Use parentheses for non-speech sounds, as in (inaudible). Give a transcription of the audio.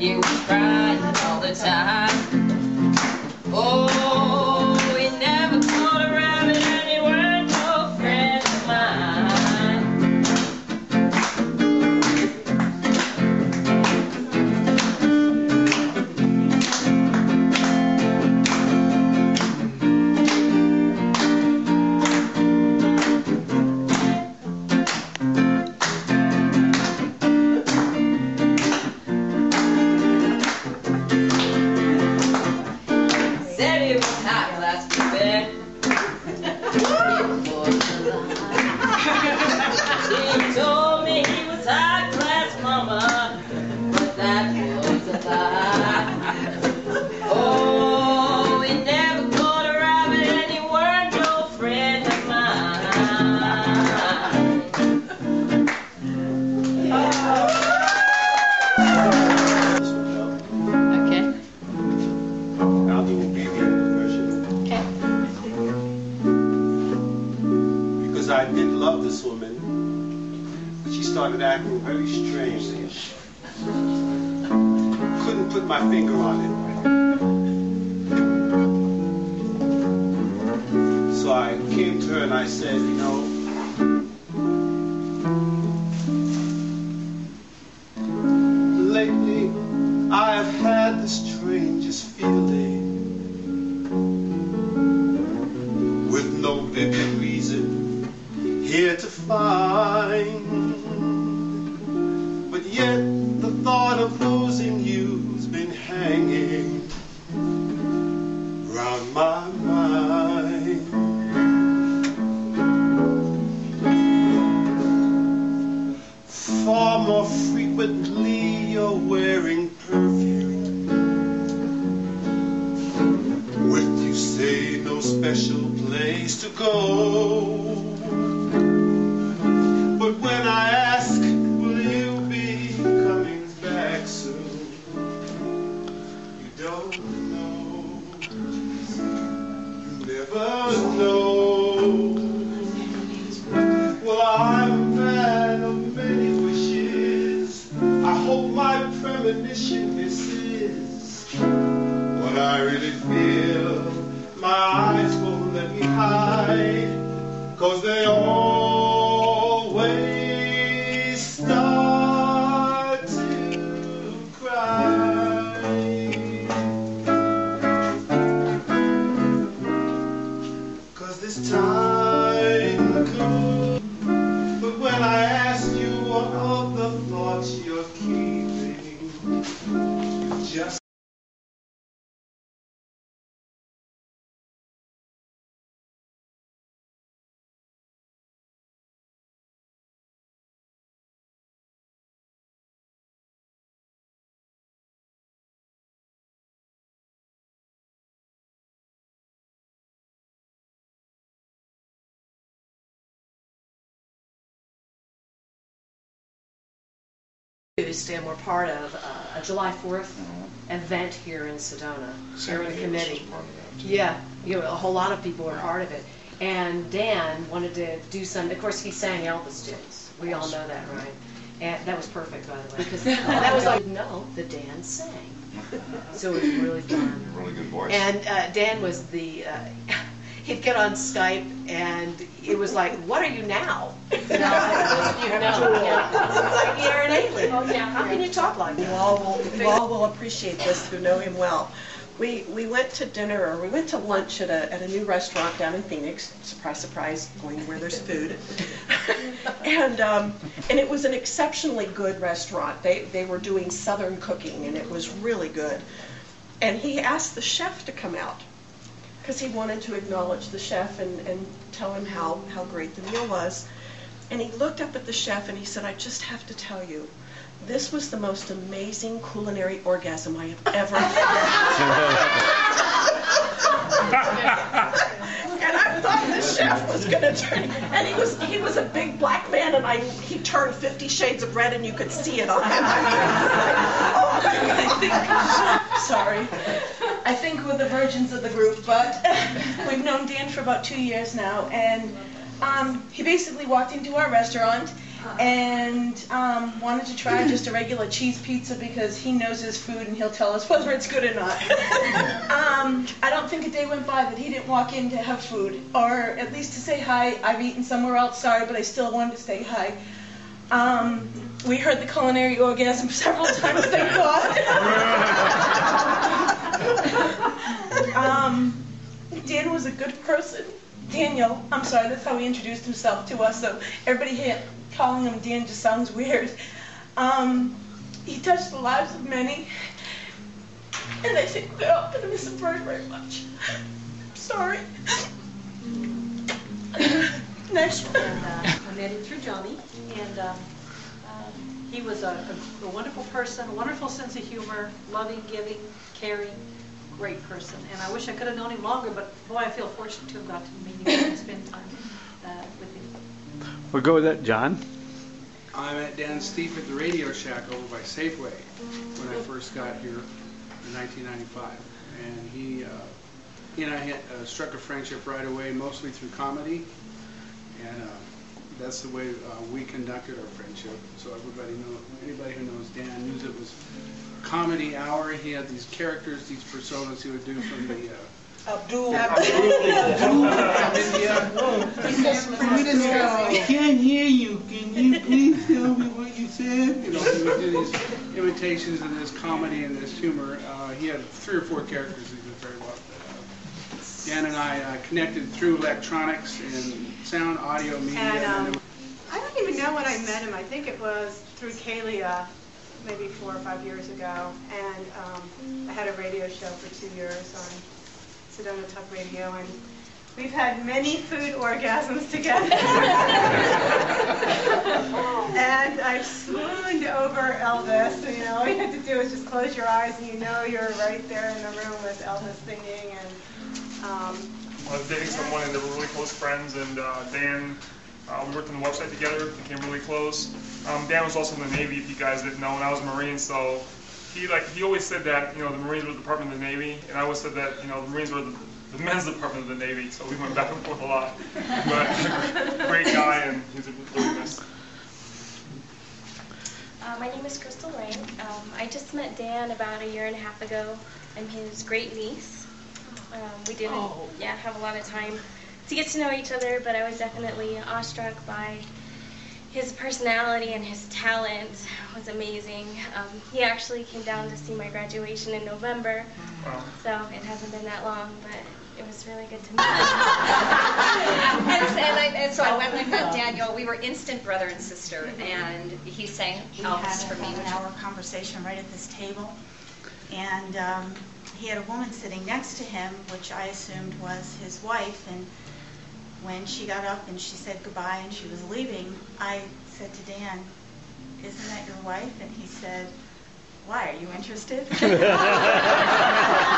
It was crying all the time. Put my finger on it. So I came to her and I said, you know, more frequently I really feel, my eyes won't let me hide. Cause they always and we were part of uh, a July 4th event here in Sedona. Here in the committee. Yeah, you know, a whole lot of people were part of it. And Dan wanted to do some, of course, he sang Elvis tunes. We all know that, right? And that was perfect, by the way, because (laughs) (laughs) that was like, no, the Dan sang. So it was really fun. Really good voice. And uh, Dan was the, uh, (laughs) he'd get on Skype and it was like, what are you now? (laughs) You know, like, you know, yeah. Like you're an alien. Oh, yeah. How can you talk like You that? all will, you all will appreciate this who know him well. We, we went to dinner, or we went to lunch at a, at a new restaurant down in Phoenix. Surprise, surprise, going where there's food. (laughs) and, um, and it was an exceptionally good restaurant. They, they were doing southern cooking, and it was really good. And he asked the chef to come out because he wanted to acknowledge the chef and, and tell him how, how great the meal was. And he looked up at the chef and he said, I just have to tell you, this was the most amazing culinary orgasm I have ever had. (laughs) and I thought the chef was going to turn, and he was he was a big black man, and I he turned Fifty Shades of Red, and you could see it on him. (laughs) oh, I think, sorry. I think we're the virgins of the group, but (laughs) we've known Dan for about two years now, and um, he basically walked into our restaurant and um, wanted to try just a regular cheese pizza because he knows his food and he'll tell us whether it's good or not. (laughs) um, I don't think a day went by that he didn't walk in to have food or at least to say hi. I've eaten somewhere else, sorry, but I still wanted to say hi. Um, we heard the culinary orgasm several times, thank God. (laughs) um, Dan was a good person. Daniel, I'm sorry, that's how he introduced himself to us, so everybody here calling him Dan just sounds weird. Um, he touched the lives of many, and I think we're all going to miss him very, very much. Sorry. Next. and uh, I met him through Johnny, and um, um, he was a, a, a wonderful person, a wonderful sense of humor, loving, giving, caring, great person. And I wish I could have known him longer, but boy, I feel fortunate to have got to meet him and spend time uh, with him. We'll go with that, John. I met Dan Stief at the Radio Shack over by Safeway when I first got here in 1995. And he, uh, he and I had, uh, struck a friendship right away, mostly through comedy. And uh, that's the way uh, we conducted our friendship. So everybody know, anybody who knows Dan knows it was comedy hour. He had these characters, these personas he would do from the uh, Abdul. Abdul from India. I can't hear you. Can you please tell me what you said? You know, he would do these imitations and this comedy and this humor. Uh, he had three or four characters he did very well. Uh, Dan and I uh, connected through electronics and sound, audio, media. And, um, then I don't even know when I met him. I think it was through Kalia, maybe four or five years ago. And um, I had a radio show for two years on Sedona Talk Radio, and we've had many food orgasms together. (laughs) and I've swooned over Elvis. You know, all you have to do is just close your eyes, and you know you're right there in the room with Elvis singing. And um, I was dating someone and they were really close friends, and uh, Dan, uh, we worked on the website together, became really close. Um, Dan was also in the Navy, if you guys didn't know, and I was a Marine, so he like he always said that you know the Marines were the Department of the Navy, and I always said that you know the Marines were the, the men's Department of the Navy, so we went back and forth a lot. But (laughs) great guy, and he's a really nice. Uh, my name is Crystal Rain. Um, I just met Dan about a year and a half ago. I'm his great niece. Um, we didn't, yeah, have a lot of time to get to know each other, but I was definitely awestruck by his personality and his talent. Was amazing. Um, he actually came down to see my graduation in November, Wow. so it hasn't been that long, but it was really good to meet him. (laughs) And, and, I, and so I went and met Daniel. We were instant brother and sister, and he sang We Elvis had for me. about an hour conversation right at this table, and um, he had a woman sitting next to him, which I assumed was his wife, and when she got up and she said goodbye and she was leaving, I said to Dan, isn't that your wife? And he said, why, are you interested? (laughs) (laughs)